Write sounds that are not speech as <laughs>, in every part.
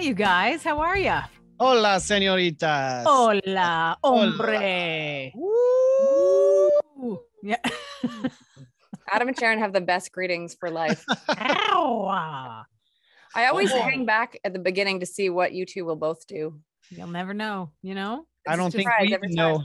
Hi, you guys. How are you? Hola, señoritas. Hola, hombre. Woo. Yeah. <laughs> Adam and Sharon have the best greetings for life. Ow. I always Oh. hang back at the beginning to see what you two will both do. You'll never know, you know? I don't think surprise we even know.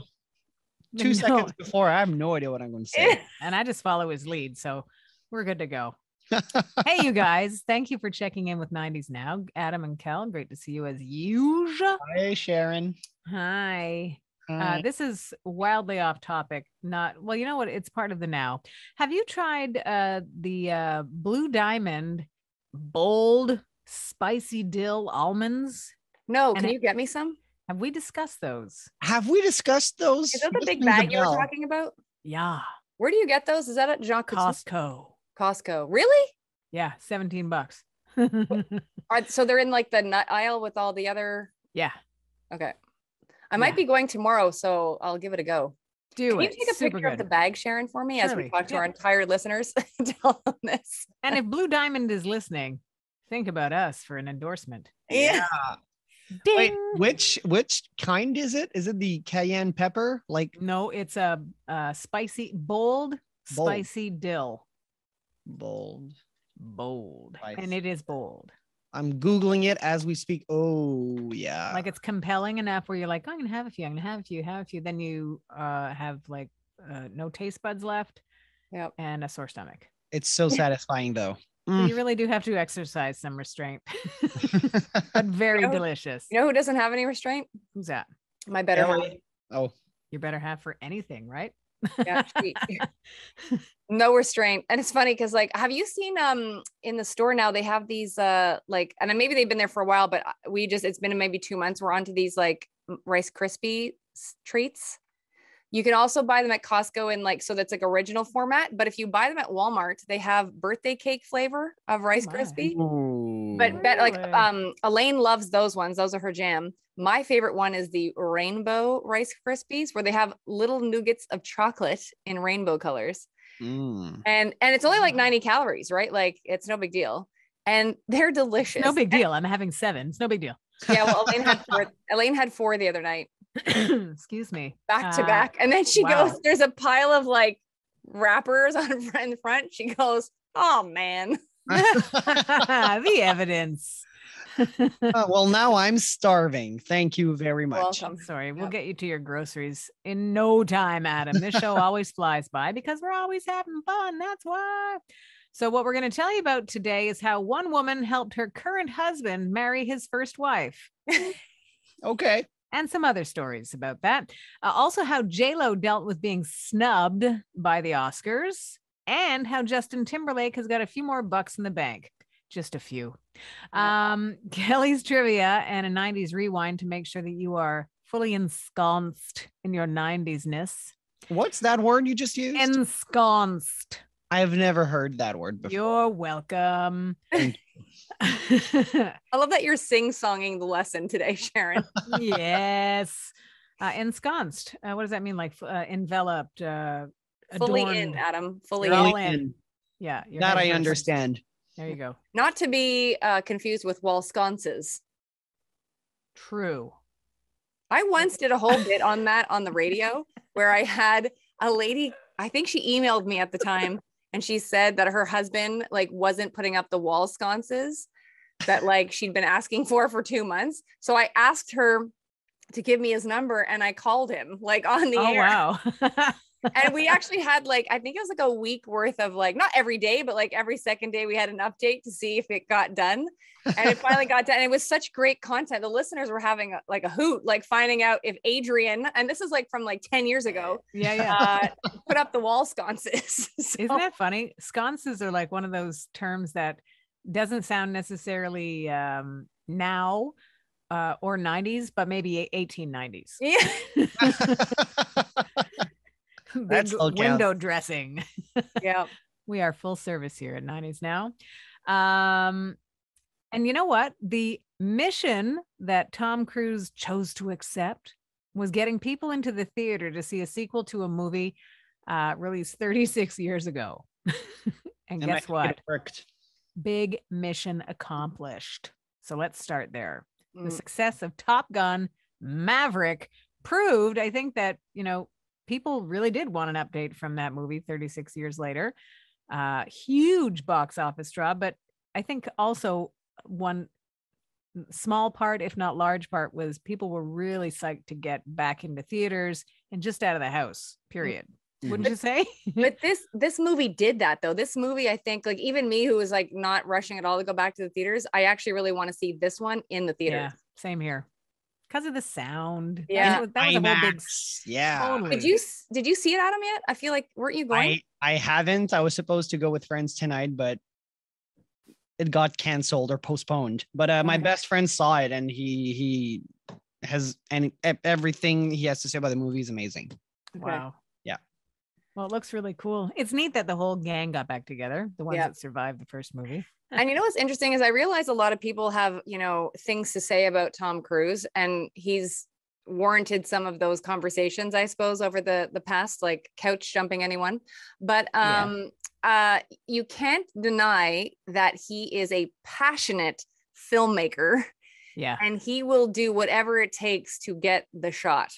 Two <laughs> No. seconds before, I have no idea what I'm going to say. And I just follow his lead. So we're good to go. Hey, you <laughs> guys. Thank you for checking in with 90s Now. Adam and Kel, great to see you as usual. Hi, Sharon. Hi. Uh, this is wildly off topic. Not well, you know what? It's part of the now. Have you tried uh, the uh, Blue Diamond bold spicy dill almonds? No, And can it- you get me some? Have we discussed those? have we discussed those? Is that the big bag you were talking about? Yeah, Where do you get those? Is that at Jean Coutu- Costco. Costco? Really? Yeah, 17 bucks. <laughs> Are, so they're in like the nut aisle with all the other. yeah, Okay. I might be going tomorrow, so I'll give it a go. do Can you take a Super picture of the bag, Sharon, for me as we Surely, talk to yeah. our entire listeners? <laughs> Tell them this. and if Blue Diamond is listening, think about us for an endorsement. Yeah. Wait, Ding! which which kind is it? Is it the cayenne pepper? Like No, it's a, uh spicy, bold, Bold. spicy dill. Bold. Bold. Spice. And it is bold. I'm googling it as we speak. Oh yeah. like it's compelling enough where you're like, I'm gonna have a few, I'm gonna have a few, have a few. Then you uh have like uh, no taste buds left Yep. and a sore stomach. it's so satisfying though. <laughs> So Mm. you really do have to exercise some restraint, <laughs> but very know- delicious. You know who doesn't have any restraint? Who's that? My better half. Oh, your better half for anything, right? Yeah, she- <laughs> no restraint and it's funny because like have you seen um in the store now they have these uh like and then maybe they've been there for a while but uh, we just it's been maybe two months we're onto these like rice crispy treats you can also buy them at costco in like so that's like original format but if you buy them at walmart they have birthday cake flavor of rice my. crispy Ooh. but bet like um Elaine loves those ones. Those are her jam. My favorite one is the rainbow rice krispies where they have little nougats of chocolate in rainbow colors. Mm. And and it's only like 90 calories, right? Like it's no big deal. And <laughs> they're delicious. no big And- deal. I'm having seven. It's no big deal. yeah, well Elaine had <laughs> four Elaine had four the other night, <clears throat> Excuse me. back to Uh, back. And then she wow. goes, there's a pile of like wrappers on <laughs> in the front. She goes, Oh man. <laughs> the evidence. <laughs> Uh, well, now I'm starving. Thank you very much. Welcome. Sorry, we'll Yep. get you to your groceries in no time, Adam. This show always flies by because we're always having fun. That's why. So, what we're going to tell you about today is how one woman helped her current husband marry his first wife, Okay. And some other stories about that. Uh, also, how Lo dealt with being snubbed by the Oscars, and how Justin Timberlake has got a few more bucks in the bank. Just a few. Um, <laughs> Kelly's trivia and a 90s rewind to make sure that you are fully ensconced in your 90s ness. What's that word you just used? Ensconced. I've never heard that word before. You're welcome. <laughs> Thank <laughs> I love that you're sing-songing the lesson today, Sharon. <laughs> yes. Uh, ensconced. Uh, what does that mean? Like uh, enveloped, uh, Fully adorned. in, Adam. Fully in. all in. in. Yeah. That I first. understand. There you go. Not to be uh, confused with wall sconces. True. I once did a whole bit on that on the radio where I had a lady, I think she emailed me at the time and she said that her husband like wasn't putting up the wall sconces that like she'd been asking for for 2 months. So I asked her to give me his number and I called him like on the Oh, air. wow. <laughs> and we actually had like I think it was like a week worth of like not every day, but like every second day we had an update to see if it got done. And it finally got done. And it was such great content. The listeners were having a, like a hoot, like finding out if Adrian, and this is like from like 10 years ago, yeah. Yeah. uh, put up the wall sconces. <laughs> So- Isn't that funny? Sconces are like one of those terms that doesn't sound necessarily um, now uh, or 90s, but maybe 1890s. yeah. <laughs> <laughs> That Big counts. window dressing. <laughs> Yeah. we are full service here at 90s now. Um, and you know what? The mission that Tom Cruise chose to accept was getting people into the theater to see a sequel to a movie uh, released 36 years ago. <laughs> and And guess what? Worked. Big mission accomplished. So let's start there. The Mm. success of Top Gun Maverick proved, I think, that, you know, people really did want an update from that movie 36 years later. Uh, huge box office draw, but I think also one small part, if not large part, was people were really psyched to get back into theaters and just out of the house, period. Wouldn't you say? but <laughs> this this movie did that though. This movie, I think, like even me who was like not rushing at all to go back to the theaters, I actually really want to see this one in the theater. yeah, same here. Because of the sound. That Yeah. was- that was, a whole big yeah. totally. Did you did you see it, Adam? Yet? I feel like weren't you going? I I haven't. I was supposed to go with friends tonight, but it got canceled or postponed. But uh, my Okay. best friend saw it, and he he has any e- everything he has to say about the movie is amazing. Okay. Wow. Yeah. Well, it looks really cool. It's neat that the whole gang got back together, the ones Yeah. that survived the first movie. And you know what's interesting is I realize a lot of people have, you know, things to say about Tom Cruise and he's warranted some of those conversations, I suppose, over the the past, like couch jumping anyone. But Yeah. um uh you can't deny that he is a passionate filmmaker Yeah. and he will do whatever it takes to get the shot.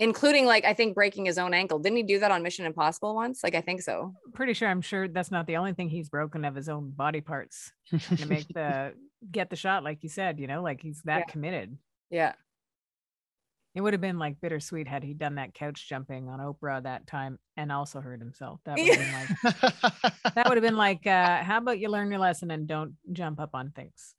Including like I think breaking his own ankle. Didn't he do that on Mission Impossible once? Like I think so. Pretty sure I'm sure that's not the only thing he's broken of his own body parts to make the <laughs> get the shot, like you said, you know, like he's that Yeah. committed. Yeah. It would have been like bittersweet had he done that couch jumping on Oprah that time and also hurt himself. That would have been like <laughs> that would have been like, uh, how about you learn your lesson and don't jump up on things?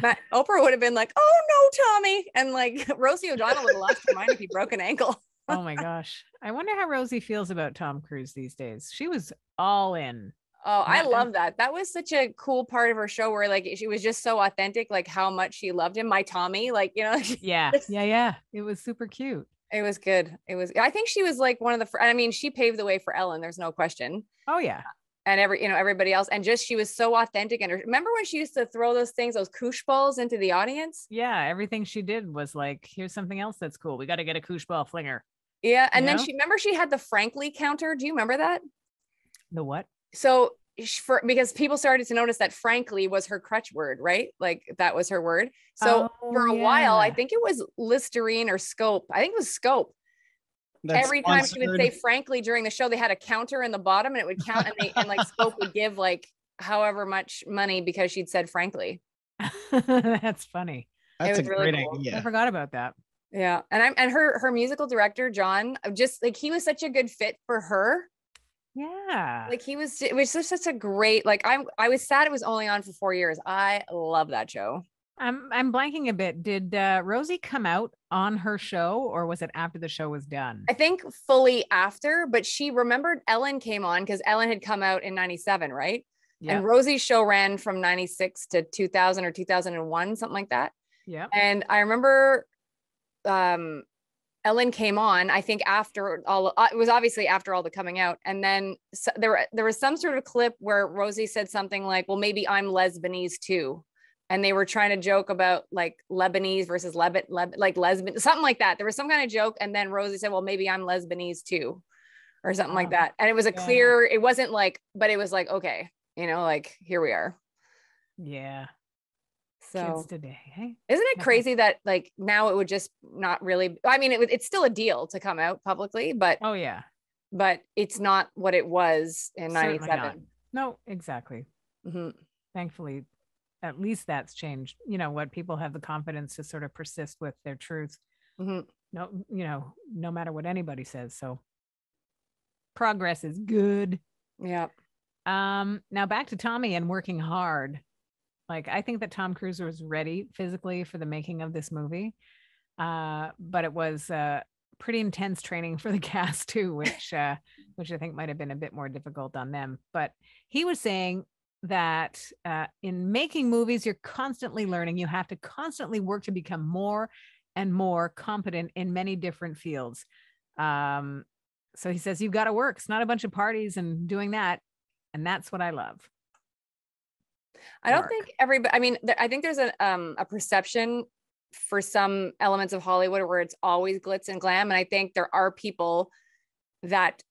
Matt, Oprah would have been like, "Oh no, Tommy," and like <laughs> Rosie O'Donnell would have lost her mind if he broke an ankle. Oh my gosh. I wonder how Rosie feels about Tom Cruise these days. She was all in. Oh, I love that. That was such a cool part of her show where like she was just so authentic, like how much she loved him. My Tommy, like you know, <laughs> Yeah. Yeah. Yeah. It was super cute. it was good. It was. I think she was like one of the. I mean, she paved the way for Ellen. There's no question. Oh, yeah. And every, you know, everybody else, and just she was so authentic. And remember when she used to throw those things, those koosh balls into the audience? Yeah. Everything she did was like, here's something else that's cool. We got to get a koosh ball flinger. Yeah. And then know? she remember she had the Frankly counter. Do you remember that? The what? so for because people started to notice that frankly was her crutch word right like that was her word so oh, for a Oh, while i think it was listerine or scope i think it was scope That's every time she would say frankly during the show they had a counter in the bottom and it would count and they and like scope would give like however much money because she'd said frankly <laughs> that's funny. That's a was really great cool. I forgot about that. yeah and i'm and her her musical director john uh, just like he was such a good fit for her Yeah. like he was it was just such a great like i'm i was sad it was only on for four years i love that show I'm I'm blanking a bit. Did uh, Rosie come out on her show or was it after the show was done? I think fully after, but she remembered Ellen came on because Ellen had come out in 97, right? Yeah. And Rosie's show ran from 96 to 2000 or 2001, something like that. Yeah. And I remember um, Ellen came on, I think after all, uh, it was obviously after all the coming out. And then so, there, there was some sort of clip where Rosie said something like, well, maybe I'm Lesbanese too. And they were trying to joke about like Lebanese versus Leb, Leb like lesbian, something like that. There was some kind of joke. And then Rosie said, well, maybe I'm Lesbanese too, or something like Oh, that. And it was a yeah. clear, it wasn't like, but it was like, okay, you know, like here we are. Yeah. So Kids today. Hey. isn't it crazy that like now it would just not really, I mean, it, it's still a deal to come out publicly, but, Oh yeah. but it's not what it was in 97. No, exactly. Mm-hmm. Thankfully, at least that's changed. You know what? People have the confidence to sort of persist with their truth. Mhm. No, you know, no matter what anybody says. So progress is good. Yeah. Um, now back to Tommy and working hard. Like I think that Tom Cruise was ready physically for the making of this movie. Uh, but it was uh pretty intense training for the <laughs> cast too, which uh which I think might have been a bit more difficult on them. But he was saying that uh, in making movies, you're constantly learning. You have to constantly work to become more and more competent in many different fields. Um, so he says, You've got to work. It's not a bunch of parties and doing that. And that's what I love. I don't work. think everybody. I mean, there, I think there's a um a perception for some elements of Hollywood where it's always glitz and glam, and I think there are people that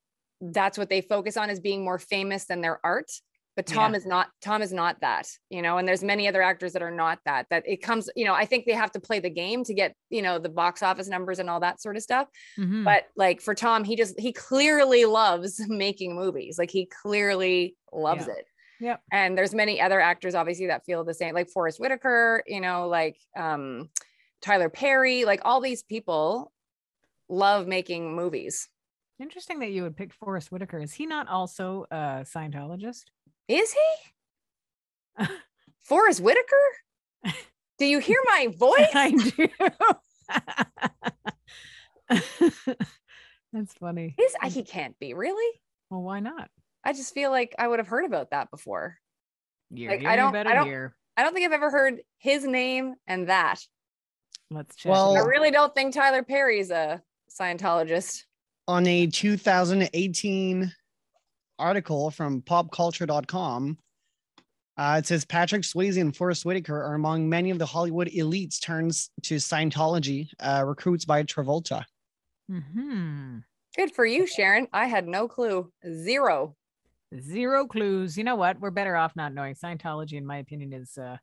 that's what they focus on as being more famous than their art. But Tom Yeah. is not Tom is not that, you know, and there's many other actors that are not that. That it comes, you know, I think they have to play the game to get, you know, the box office numbers and all that sort of stuff. Mhm. But like for Tom, he just he clearly loves <laughs> making movies. Like he clearly loves Yeah. it. Yep. And there's many other actors obviously that feel the same, like Forest Whitaker, you know, like um Tyler Perry, like all these people love making movies. Interesting that you would pick Forest Whitaker. Is he not also a Scientologist? Is he? Forest Whitaker? <laughs> Do you hear my voice? <laughs> I do. <laughs> That's funny. Is he can't be really? Well, why not? I just feel like I would have heard about that before. You're Like, I don't- about I don't- here. I don't think I've ever heard his name and that. Let's check. Well- I really don't think Tyler Perry's a Scientologist. On a 2018 article from popculture.com, uh, it says Patrick Swayze and Forest Whitaker are among many of the Hollywood elites turns to Scientology uh, recruits by Travolta. Mhm. Good for you, Sharon. I had no clue. Zero. Zero clues. You know what? We're better off not knowing. Scientology, in my opinion, is uh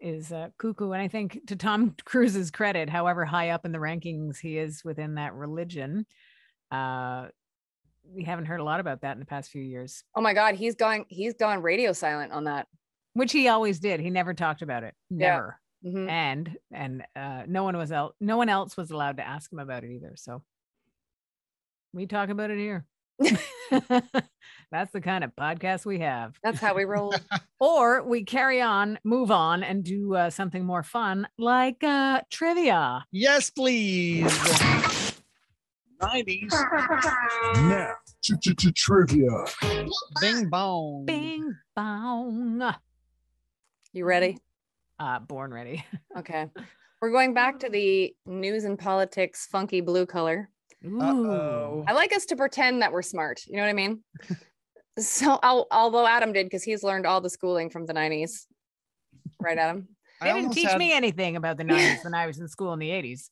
is uh, cuckoo. And I think to Tom Cruise's credit, however high up in the rankings he is within that religion, uh, we haven't heard a lot about that in the past few years, Oh my God, he's gone. He's gone radio silent on that. which he always did. He never talked about it. Yeah. Never. Mhm. And and uh, no one was el- no one else was allowed to ask him about it either. So we talk about it here. <laughs> <laughs> That's the kind of podcast we have. That's how we roll. <laughs> or we carry on, move on, and do uh, something more fun like uh, trivia. Yes, please. 90s. <laughs> Now, trivia. Bing bong. Bing bong. You ready? Uh, born ready. <laughs> Okay. We're going back to the news and politics funky blue color. Ooh. Uh-oh. I like us to pretend that we're smart. You know what I mean? <laughs> so, al- although Adam did, because he's learned all the schooling from the 90s. Right, Adam? I They didn't teach had- me anything about the 90s when I was in school in the 80s.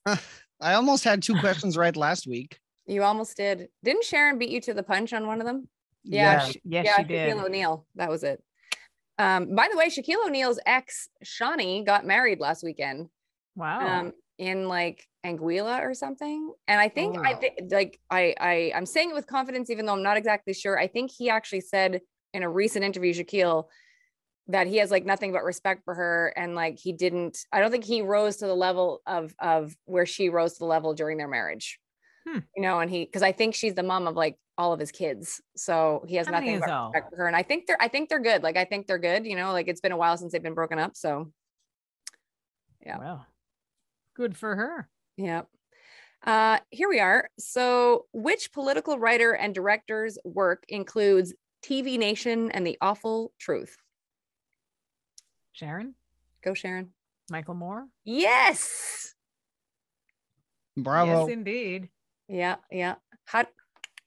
I almost had two questions right last week. You almost did. Didn't Sharon beat you to the punch on one of them? Yeah, Yeah. Sh- yes, yeah, she did. Shaquille O'Neal. That was it. Um, by the way, Shaquille O'Neal's ex, Shaunie, got married last weekend. Wow. um in like Anguilla or something. And I think I Oh. like I I I'm saying it with confidence, even though I'm not exactly sure. I think he actually said in a recent interview, Shaquille, that he has like nothing but respect for her and like he didn't I don't think he rose to the level of of where she rose to the level during their marriage. Hmm. You know, and he because I think she's the mom of like all of his kids. So he has nothing but respect for her. And I think they're I think they're good. Like I think they're good, you know, like it's been a while since they've been broken up. So yeah. Well, good for her. Yeah. Uh, here we are. So, which political writer and director's work includes TV Nation and The Awful Truth? Sharon, Go, Sharon. Michael Moore. Yes. Bravo. Yes, indeed. Yeah. Yeah. How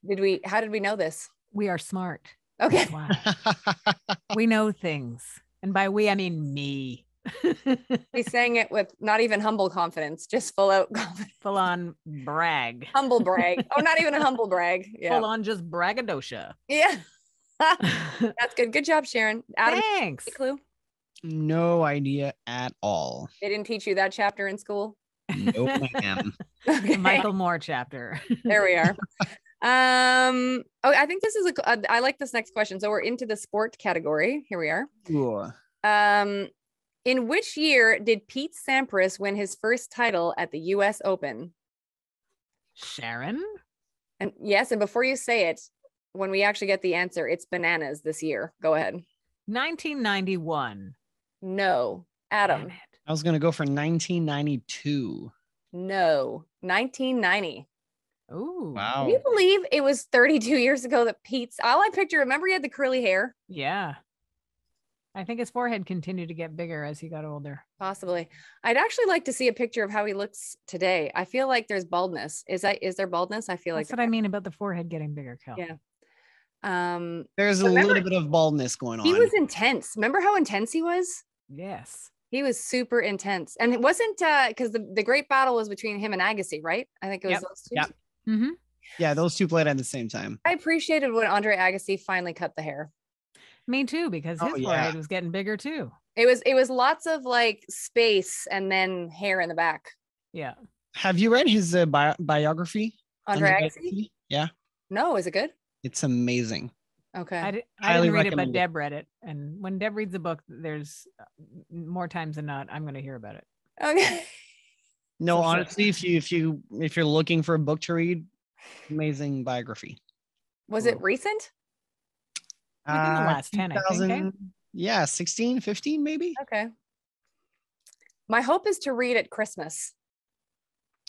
did we? How did we know this? We are smart. Okay. Wow. <laughs> we know things. And by we, I mean me. <laughs> He's saying it with not even humble confidence, just full out confidence. Full on brag. humble <laughs> brag. Oh, not even a humble brag. Yeah. Full on just braggadocio. Yeah. That's good. Good job, Sharon. Adam, Thanks. clue? No idea at all. They didn't teach you that chapter in school. No, <laughs> ma'am. Okay. Michael Moore chapter. <laughs> there we are. Um, oh, I think this is a, uh, like this next question. So we're into the sport category. Here we are. Ooh. Um, in which year did Pete Sampras win his first title at the US Open? Sharon? And yes, and before you say it, when we actually get the answer, it's bananas this year. Go ahead. 1991. No. Adam. I was gonna go for 1992. No. 1990. Oh, Wow. Can you believe it was 32 years ago that Pete's all I picture? Remember he had the curly hair? Yeah. I think his forehead continued to get bigger as he got older. Possibly. I'd actually like to see a picture of how he looks today. I feel like there's baldness. Is that is there baldness? I feel like That's like what I mean about the forehead getting bigger, Kel. Yeah. um There's a Remember- little bit of baldness going on. he was intense. Remember how intense he was? Yes. He was super intense. And it wasn't uh because the, the great battle was between him and Agassi, right? I think it was Yep. those two. Yep. Mm-hmm. yeah, those two played at the same time. I appreciated when Andre Agassi finally cut the hair. Me too, because his Oh, yeah. forehead was getting bigger too. It was it was lots of like space and then hair in the back. Yeah. Have you read his uh, bi- biography? Andre Agassi? Unbiography? Yeah, No, is it good? it's amazing. Okay. I, di- I didn't read it, but recommend it. Deb read it. And when Deb reads a book, there's uh, more times than not, I'm going to hear about it. okay. <laughs> No, So- so- honestly, if you if you if you're looking for a book to read, amazing biography. Was it recent? Within the Uh, last 10, I think? 2000 Yeah, 16, 15 maybe. Okay. My hope is to read at Christmas.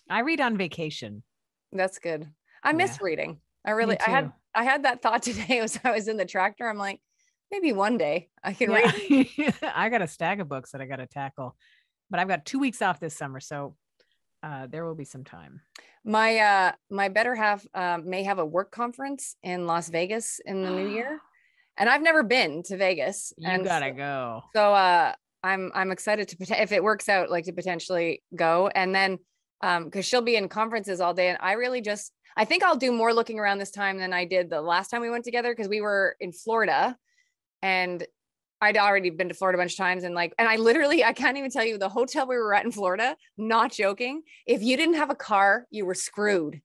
I read on vacation. That's good. I miss Yeah. reading. I really I had too. I had that thought <laughs> today as I was in the tractor. I'm like, maybe one day I can read. <laughs> I got a stack of books that I got to tackle, but I've got two weeks off this summer. So uh, there will be some time. My uh my better half um, may have a work conference in Las Vegas in the new year. <gasps> And I've never been to Vegas. You and got to so- go. so uh i'm i'm excited to if it works out like to potentially go and then um because she'll be in conferences all day and i really just i think i'll do more looking around this time than i did the last time we went together because we were in florida and i'd already been to florida a bunch of times and like and i literally i can't even tell you the hotel we were at in florida not joking if you didn't have a car you were screwed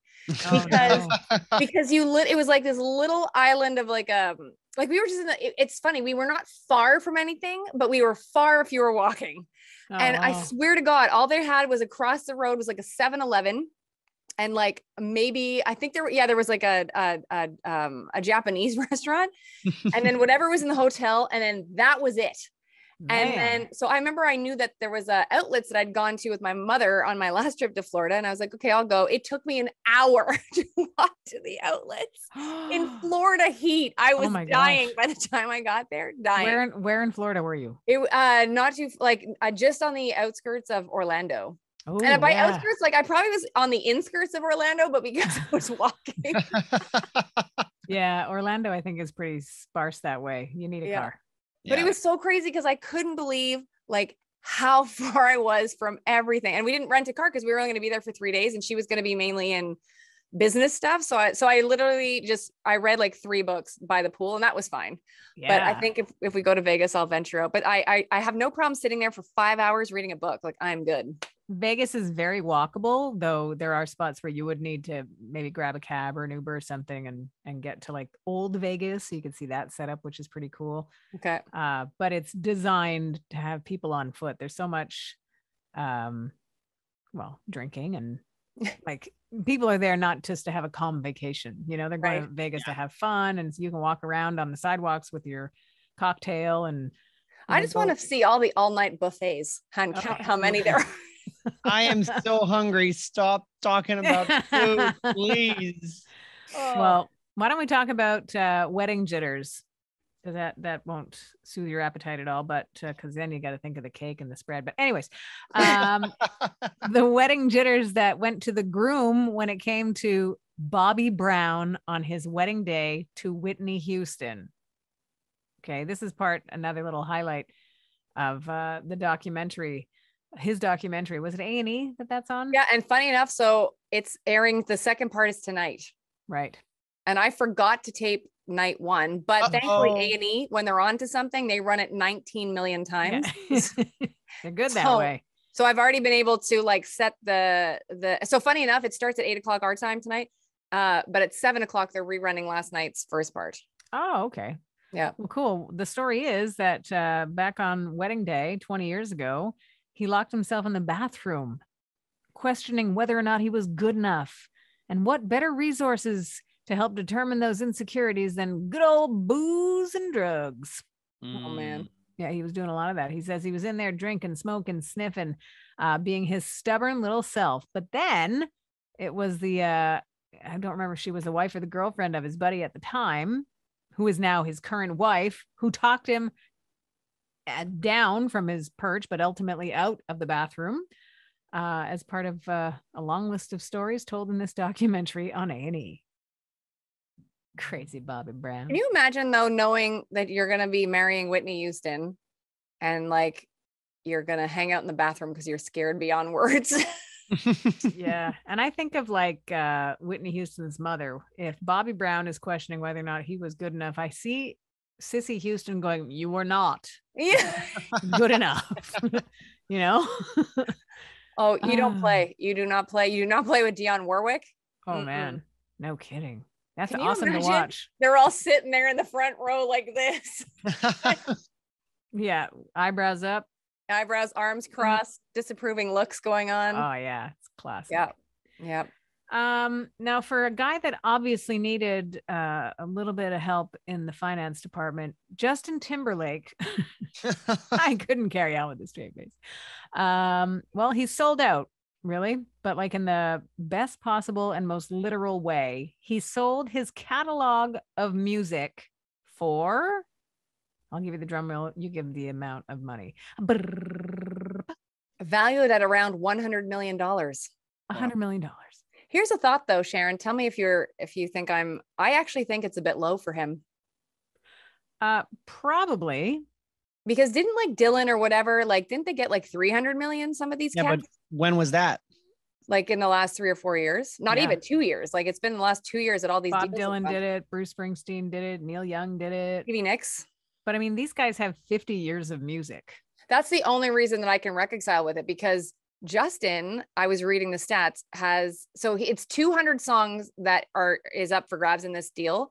Oh, because- no. because you lit it was like this little island of like um like we were just in the it- it's funny we were not far from anything but we were far if you were walking Oh, and i swear to god all they had was across the road was like a 7-eleven and like maybe i think there were yeah there was like a a, a um a japanese <laughs> restaurant. And then <laughs> whatever was in the hotel and then that was it and then, so I remember I knew that there was a outlets that I'd gone to with my mother on my <laughs> last trip to Florida, and I was like, okay, I'll go. It took me an hour <laughs> to walk to the outlets in <gasps> Florida heat. I Oh was my dying gosh. by the time I got there. Dying. where in, where in Florida were you? it uh not too like uh, just on the outskirts of Orlando. Oh, and by yeah. outskirts, like I probably was on the inskirts of Orlando, but because I was <laughs> walking, yeah, Orlando, I think is pretty sparse that way. You need a Yeah. car. But it was so crazy because I couldn't believe like how <laughs> far I was from everything. And we didn't rent a car because we were only going to be there for three days, and she was going to be mainly in business stuff. So I so I literally just I read like three books by the pool, and that was fine. Yeah. But I think if, if we go to Vegas, I'll venture out. But I, I I have no problem sitting there for five hours reading a book. Like I'm good. Vegas is very walkable, though there are spots where you would need to maybe grab a cab or an Uber or something and and get to like old Vegas. So you can see that setup, which is pretty cool. Okay. Uh, but it's designed to have people on foot. There's so much um well, drinking and like people are there not just to have a calm vacation. You know, they're going to Right. Vegas to have fun and you can walk around on the sidewalks with your cocktail and I just want to see all the all night buffets and Oh, count how many there are. I am so hungry. Stop talking about food, <laughs> please. Well, why don't we talk about uh, wedding jitters? 'Cause that that won't soothe your appetite at all, but because then you got to think of the cake and the spread. But anyways, um, <laughs> the wedding jitters that went to the groom when it came to Bobby Brown on his wedding day to Whitney Houston. Okay, this is part another little highlight of uh, the documentary. His documentary was it A and E that that's on? yeah, and funny enough, so it's airing. The second part is tonight, right. And I forgot to tape night one, but Uh-oh. thankfully A and E, when they're on to something, they run it 19 million times. Yeah. <laughs> They're good that So- way. So I've already been able to like set the the. So funny enough, it starts at eight o'clock our time tonight, uh, but at seven o'clock they're rerunning last night's first part. Oh, okay. Yeah. Well, cool. The story is that uh, back on wedding day 20 years ago, he locked himself in the bathroom, questioning whether or not he was good enough. And what better resources to help determine those insecurities than good old booze and drugs? Oh, man. Yeah, he was doing a lot of that. He says he was in there drinking, smoking, sniffing, uh, being his stubborn little self. But then it was the uh, I don't remember if she was the wife or the girlfriend of his buddy at the time, who is now his current wife, who talked him uh, down from his perch, but ultimately out of the bathroom. Uh, as part of uh, a long list of stories told in this documentary on A&E. Crazy Bobby Brown. Can you imagine though, knowing that you're gonna be marrying Whitney Houston, and like you're gonna hang out in the bathroom because you're scared beyond <laughs> words? yeah and i think of like uh whitney houston's mother if bobby brown is questioning whether or not he was good enough i see Cissy Houston going, You were not Yeah. good <laughs> enough. <laughs> you know? Oh, you don't Ah. play. You do not play. You do not play with Dionne Warwick. oh Mm-mm. man. No kidding. That's Can you awesome to watch. They're all sitting there in the front row like this, <laughs> <laughs> Yeah. Eyebrows up. eyebrows, arms crossed, disapproving looks going on. Oh yeah. It's classic. yeah, yeah. Um, now for a guy that obviously needed uh, a little bit of help in the finance department, Justin Timberlake, <laughs> I couldn't carry on with the straight face. Um, well, he's sold out, really, but like in the best possible and most literal way. He sold his catalog of music for I'll give you the drum roll, you give the amount of money. Valued at around one hundred million dollars. A hundred million dollars. Here's a thought though, Sharon. Tell me if you're if you think I'm. I actually think it's a bit low for him Uh probably because didn't like Dylan or whatever like didn't they get like three hundred million? Some of these yeah, but cats when was that? like in the last three or four years, not Yeah. even two years. Like it's been the last two years that all these Bob Dylan did it, Bruce Springsteen did it, Neil Young did it. Stevie Nicks. But I mean, these guys have 50 years of music. That's the only reason that I can reconcile with it because Justin, I was reading the stats, has so he, it's 200 songs that are is up for grabs in this deal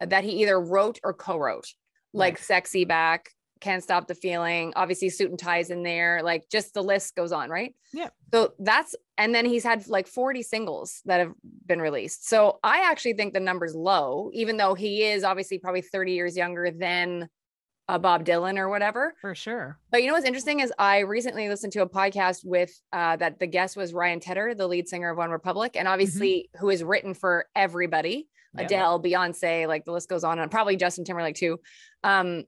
that he either wrote or co-wrote, like Right. "Sexy Back," "Can't Stop the Feeling," obviously "Suit and Ties" in there, like just the list goes on, right? Yeah. So that's and then he's had like 40 singles that have been released. So I actually think the number's low, even though he is obviously probably 30 years younger than uh, Bob Dylan or whatever. For sure. But you know what's interesting is I recently listened to a podcast with uh, that the guest was Ryan Tedder, the lead singer of OneRepublic, and obviously who is written for everybody, Yeah. Adele, Beyonce, like the list goes on, and probably Justin Timberlake too. Um,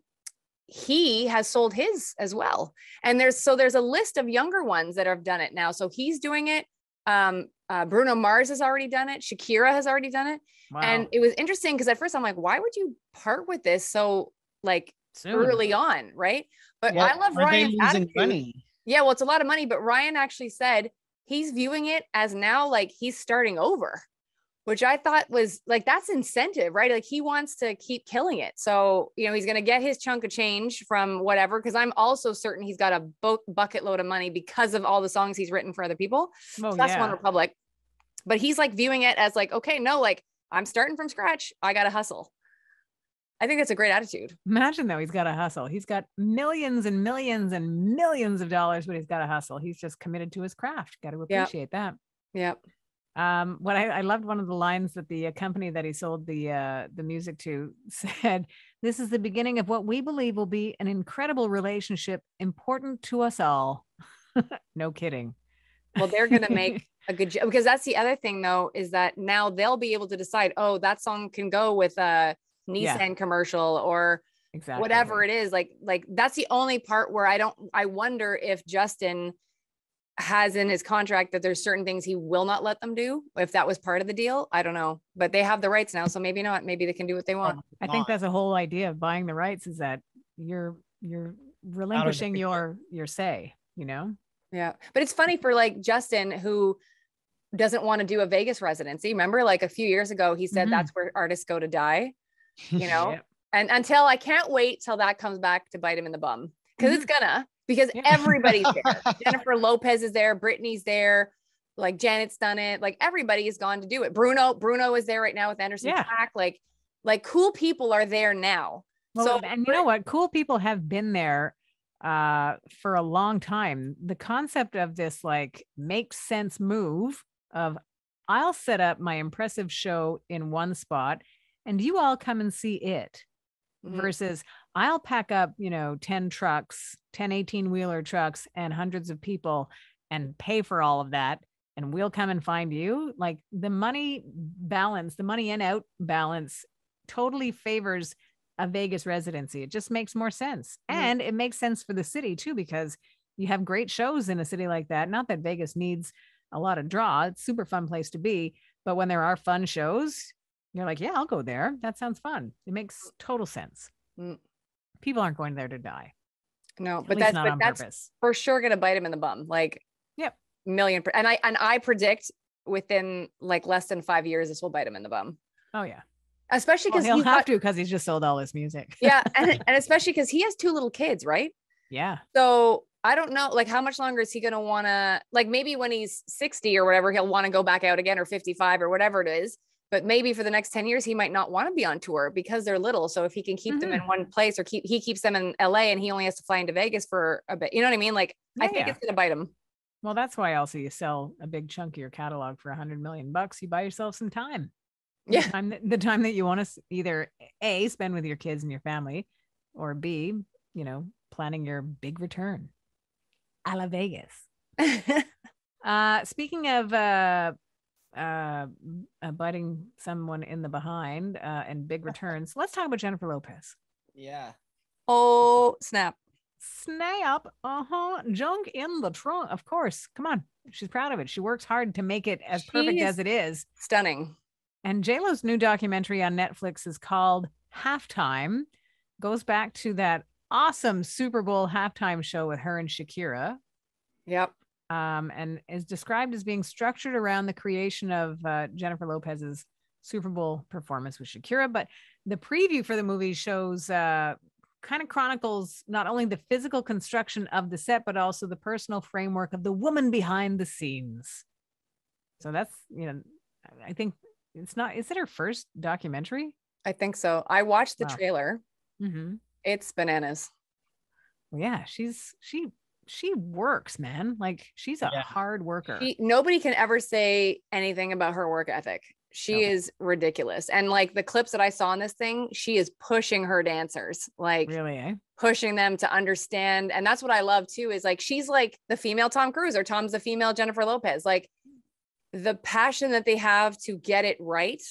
he has sold his as well, and there's so there's a list of younger ones that have done it now. So he's doing it. Um, uh, Bruno Mars has already done it. Shakira has already done it, Wow. and it was interesting because at first I'm like, why would you part with this so like Soon. early on, right? But I love are they Ryan's losing attitude. money? Yeah, well, it's a lot of money, but Ryan actually said he's viewing it as now like he's starting over, which I thought was like that's incentive, right? Like he wants to keep killing it. So, you know, he's going to get his chunk of change from whatever. Cause I'm also certain he's got a bo- bucket load of money because of all the songs he's written for other people. Oh, So that's yeah. OneRepublic. But he's like viewing it as like, okay, no, like I'm starting from scratch. I got to hustle. I think that's a great attitude. Imagine though, he's got to hustle. He's got millions and millions and millions of dollars, but he's got to hustle. He's just committed to his craft. Got to appreciate that. Yeah. Um, what I, I loved one of the lines that the uh, company that he sold the uh, the music to <laughs> said, "This is the beginning of what we believe will be an incredible relationship, important to us all." <laughs> no kidding. Well, they're going to make <laughs> a good job because that's the other thing though is that now they'll be able to decide oh that song can go with a nissan Yeah. commercial or exactly whatever it is like like that's the only part where i don't i wonder if justin has in his contract that there's certain things he will not let them do if that was part of the deal i don't know but they have the rights now so maybe not maybe they can do what they want I think that's the whole idea of buying the rights is that you're you're relinquishing your your say. You know. Yeah. But it's funny for like Justin who doesn't want to do a Vegas residency. Remember like a few years ago he said Mhm. that's where artists go to die, you <laughs> know? Yep. And until I can't wait till that comes back to bite him in the bum. because it's gonna, because Yeah. everybody's there. <laughs> Jennifer Lopez is there, Britney's there, like Janet's done it, like everybody has gone to do it. Bruno, Bruno is there right now with Anderson Yeah. Paak. Like, like cool people are there now. Well, so and you know what? Cool people have been there uh for a long time. The concept of this like makes sense move of I'll set up my impressive show in one spot and you all come and see it Mhm. versus I'll pack up, you know, 10 trucks, 10 18 wheeler trucks and hundreds of people and pay for all of that and we'll come and find you. Like the money balance, the money in out balance totally favors a Vegas residency. It just makes more sense. Mhm. And it makes sense for the city too, because you have great shows in a city like that. Not that Vegas needs a lot of draw, it's a super fun place to be. But when there are fun shows, you're like, yeah, I'll go there. That sounds fun. It makes total sense. Mm. People aren't going there to die. no, At but that's but that's purpose. for sure gonna bite him in the bum. Like, Yep. million. Per- and I and I predict within like less than five years, this will bite him in the bum. Oh yeah. especially Well, because he'll he's have got, to because he's just sold all his music. yeah, and, <laughs> and especially because he has two little kids, right? yeah. So I don't know, like how much longer is he gonna wanna like maybe when he's 60 or whatever, he'll want to go back out again or 55 or whatever it is. But maybe for the next 10 years, he might not want to be on tour because they're little. So if he can keep them in one place or keep he keeps them in LA and he only has to fly into Vegas for a bit, you know what I mean? Like I think yeah. it's gonna bite him. Well, that's why also you sell a big chunk of your catalog for a hundred million bucks. You buy yourself some time. The Yeah. time that, the time that you want to either a spend with your kids and your family, or b you know planning your big return, a la Vegas. <laughs> Uh, speaking of uh, uh, uh, biting someone in the behind uh, and big <laughs> returns, let's talk about Jennifer Lopez. Yeah. oh snap. Snap, uh huh, junk in the trunk. Of course, come on, she's proud of it. She works hard to make it as perfect as it is. Stunning. And JLo's new documentary on Netflix is called Halftime. Goes back to that awesome Super Bowl halftime show with her and Shakira. Yep. Um, and is described as being structured around the creation of uh, Jennifer Lopez's Super Bowl performance with Shakira. But the preview for the movie shows uh, kind of chronicles not only the physical construction of the set, but also the personal framework of the woman behind the scenes. So that's, you know, I think it's not, is it her first documentary? I think so. I watched the Wow. trailer. Mm-hmm. It's bananas. Well, yeah, she's, she, she works, man. Like she's a Yeah. hard worker. She, nobody can ever say anything about her work ethic. She No. is ridiculous. And like the clips that I saw in this thing, she is pushing her dancers, like really, eh? pushing them to understand. And that's what I love too is like she's like the female Tom Cruise or Tom's the female Jennifer Lopez. Like the passion that they have to get it right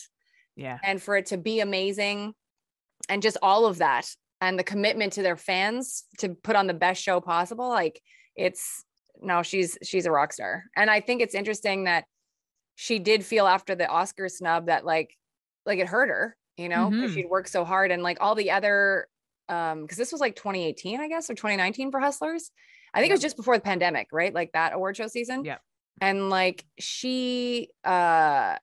Yeah. and for it to be amazing and just all of that and the commitment to their fans to put on the best show possible like it's no she's she's a rock star. And i think it's interesting that she did feel after the oscar snub that like like it hurt her you know Mhm. she'd worked so hard. And like all the other um because this was like 2018 i guess or 2019 for hustlers. I think it was just before the pandemic right? Like that award show season. Yep. and like she uh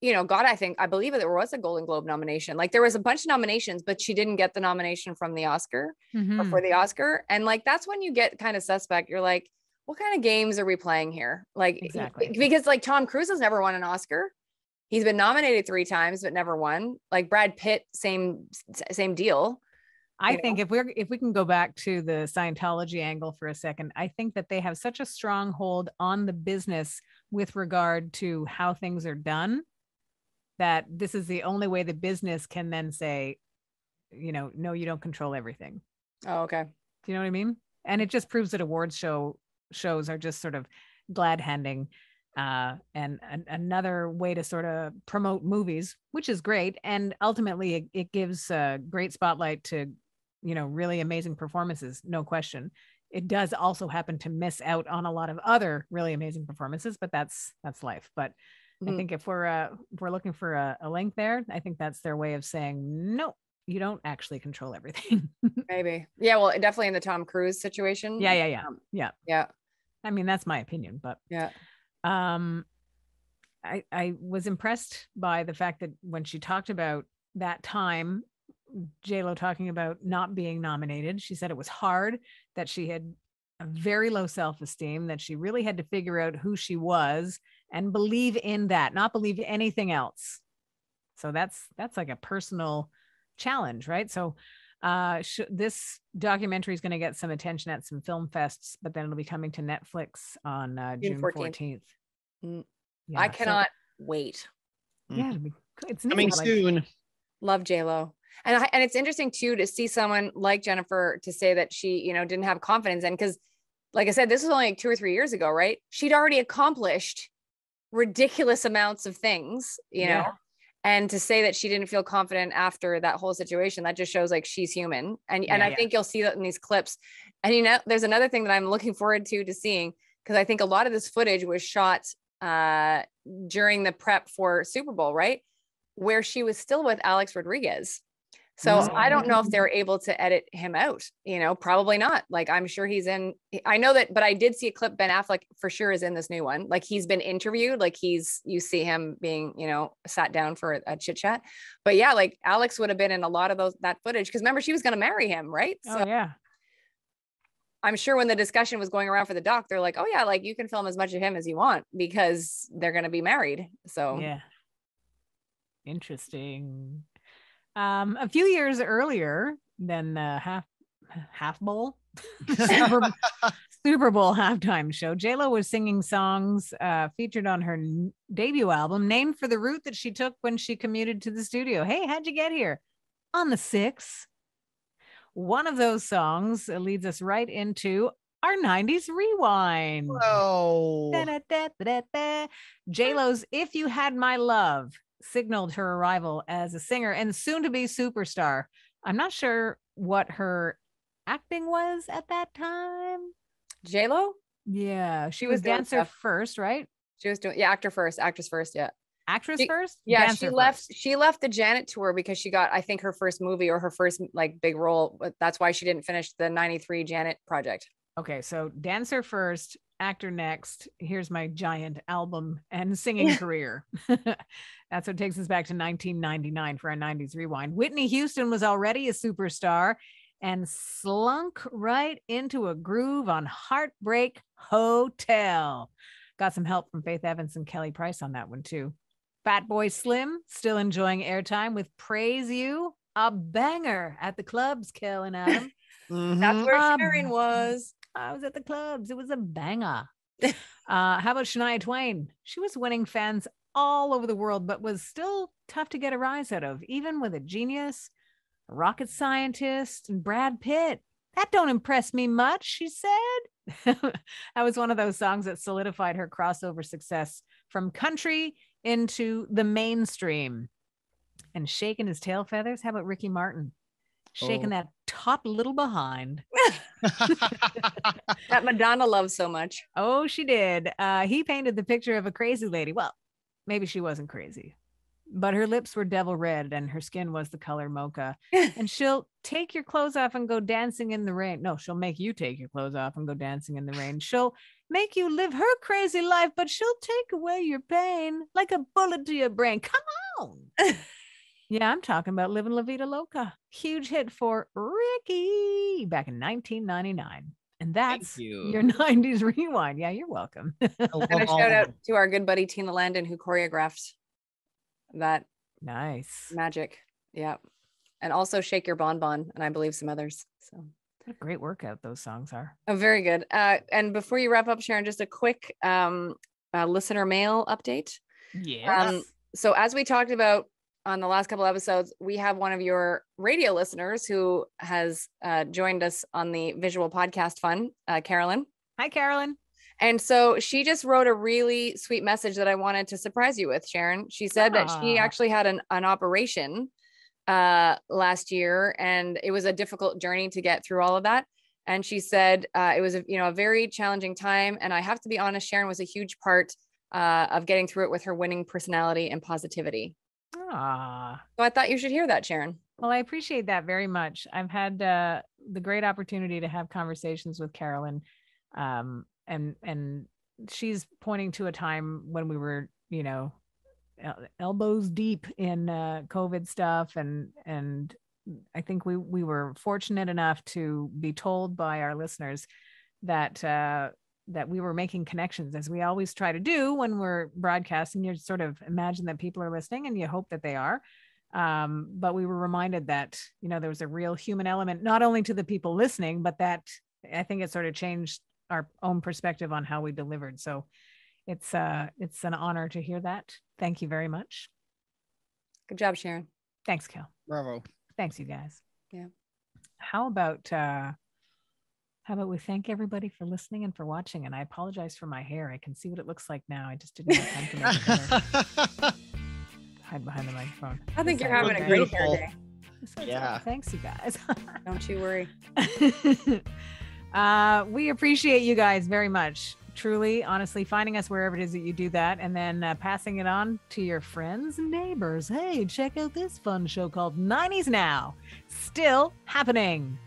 you know, God, I think I believe there was a Golden Globe nomination. Like there was a bunch of nominations, but she didn't get the nomination from the Oscar or Mhm. for the Oscar. And like that's when you get kind of suspect. You're like, what kind of games are we playing here? Like Exactly. because like Tom Cruise has never won an Oscar. He's been nominated three times but never won. Like Brad Pitt, same same deal. I you think if we're if we can go back to the Scientology angle for a second, I think that they have such a strong hold on the business with regard to how things are done that this is the only way the business can then say, you know, no, you don't control everything. Oh, okay. Do you know what I mean? And it just proves that awards show shows are just sort of glad handing uh, and an, another way to sort of promote movies, which is great. And ultimately, it, it gives a great spotlight to, you know, really amazing performances, no question. It does also happen to miss out on a lot of other really amazing performances, but that's that's life. But I Mhm. think if we're uh, if we're looking for a, a link there, I think that's their way of saying no, you don't actually control everything. <laughs> Maybe. Yeah. Well, definitely in the Tom Cruise situation. yeah, yeah, yeah, Um, yeah. Yeah. I mean, that's my opinion, but Yeah. um, I I was impressed by the fact that when she talked about that time, J Lo talking about not being nominated, she said it was hard that she had a very low self esteem, that she really had to figure out who she was and believe in that, not believe anything else. So that's that's like a personal challenge, right? So uh sh- this documentary is going to get some attention at some film fests but then it'll be coming to netflix on uh, June june 14th. 14th, Mm. Yeah, I so- cannot wait. yeah it'll be, it's neat, Coming like- soon. Love J Lo. And I, and it's interesting too to see someone like Jennifer to say that she, you know, didn't have confidence in because like I said, this was only like two or three years ago, right? She'd already accomplished ridiculous amounts of things, you Yeah. know. And to say that she didn't feel confident after that whole situation, that just shows like she's human. And and I yeah. think you'll see that in these clips. And you know, there's another thing that I'm looking forward to to seeing because I think a lot of this footage was shot uh during the prep for Super Bowl, right? Where she was still with Alex Rodriguez. So Mm. I don't know if they're able to edit him out. You know, probably not. Like I'm sure he's in. I know that, but I did see a clip. Ben Affleck for sure is in this new one. Like he's been interviewed. Like he's you see him being you know sat down for a, a chit chat. But yeah, like Alex would have been in a lot of those that footage because remember she was going to marry him, right? Oh yeah. I'm sure when the discussion was going around for the doc, they're like, oh yeah, like you can film as much of him as you want because they're going to be married. So Yeah. Interesting. Um, a few years earlier than the half half bowl <laughs> <laughs> Super, Super Bowl halftime show, JLo was singing songs uh, featured on her n- debut album, named for the route that she took when she commuted to the studio. Hey, how'd you get here? On the six. One of those songs leads us right into our 90s rewind. Whoa. J Lo's "If You Had My Love" signaled her arrival as a singer and soon-to-be superstar. I'm not sure what her acting was at that time. J Lo, Yeah, she She was, was dancer first, right? she was doing yeah, actor first, actress first, yeah. Actress She- first. Yeah, she left. first. She left the Janet tour because she got, I think, her first movie or her first like big role. but That's why she didn't finish the '93 Janet project. Okay, so dancer first, actor next. Here's my giant album and singing career. <laughs> That's what takes us back to 1999 for our 90s rewind. Whitney Houston was already a superstar and slunk right into a groove on Heartbreak Hotel. Got some help from Faith Evans and Kelly Price on that one too. Fatboy Slim still enjoying airtime with Praise You, a banger at the clubs, Kel and Adam. Mhm. <laughs> That's where Um, Sharon was. I was at the clubs. It was a banger. <laughs> uh, how about Shania Twain? She was winning fans all over the world, but was still tough to get a rise out of, even with a genius, a rocket scientist, and Brad Pitt. That don't impress me much, she said. <laughs> that was one of those songs that solidified her crossover success from country into the mainstream. And shaking his tail feathers. How about Ricky Martin? Shaking Oh. that top little behind. <laughs> That Madonna loves so much. Oh, she did. Uh, he painted the picture of a crazy lady. Well, maybe she wasn't crazy, but her lips were devil red and her skin was the color mocha. <laughs> and she'll take your clothes off and go dancing in the rain. No, she'll make you take your clothes off and go dancing in the rain. She'll make you live her crazy life, but she'll take away your pain like a bullet to your brain. Come on. <laughs> yeah, I'm talking about Living La Vida Loca. Huge hit for Ricky back in 1999. And that's you. your 90s rewind. Yeah, you're welcome. <laughs> And a shout out to our good buddy Tina Landon who choreographed that nice. magic. Yeah. And also Shake Your Bonbon and I believe some others. So What a great workout those songs are. oh, very good. Uh, and before you wrap up, Sharon, just a quick um, uh, listener mail update. Yes. Um, so as we talked about on the last couple episodes, we have one of your radio listeners who has uh, joined us on the visual podcast fun, uh, Carolyn. Hi, Carolyn. And so she just wrote a really sweet message that I wanted to surprise you with, Sharon. She said that she Ah. actually had an, an operation uh, last year and it was a difficult journey to get through all of that. And she said uh, it was a, you know a very challenging time. And I have to be honest, Sharon was a huge part uh, of getting through it with her winning personality and positivity. Ah, So I thought you should hear that, Sharon. well, I appreciate that very much. I've had uh, the great opportunity to have conversations with Carolyn, um, and and she's pointing to a time when we were, you know, elbows deep in uh, COVID stuff, and and I think we we were fortunate enough to be told by our listeners that uh, that we were making connections as we always try to do when we're broadcasting. You sort of imagine that people are listening, and you hope that they are. Um, but we were reminded that you know there was a real human element, not only to the people listening, but that I think it sort of changed our own perspective on how we delivered. So it's uh it's an honor to hear that. Thank you very much. Good job, Sharon. Thanks, Kel. Bravo. Thanks, you guys. Yeah. How about uh how about we thank everybody for listening and for watching? And I apologize for my hair. I can see what it looks like now. I just didn't have time to make it better. <laughs> hide behind the microphone. I think you're having a okay. great hair day. It's like, Yeah. Thanks, you guys. Don't you worry. <laughs> uh, we appreciate you guys very much. Truly, honestly, finding us wherever it is that you do that and then uh, passing it on to your friends and neighbors. Hey, check out this fun show called 90s Now. still happening.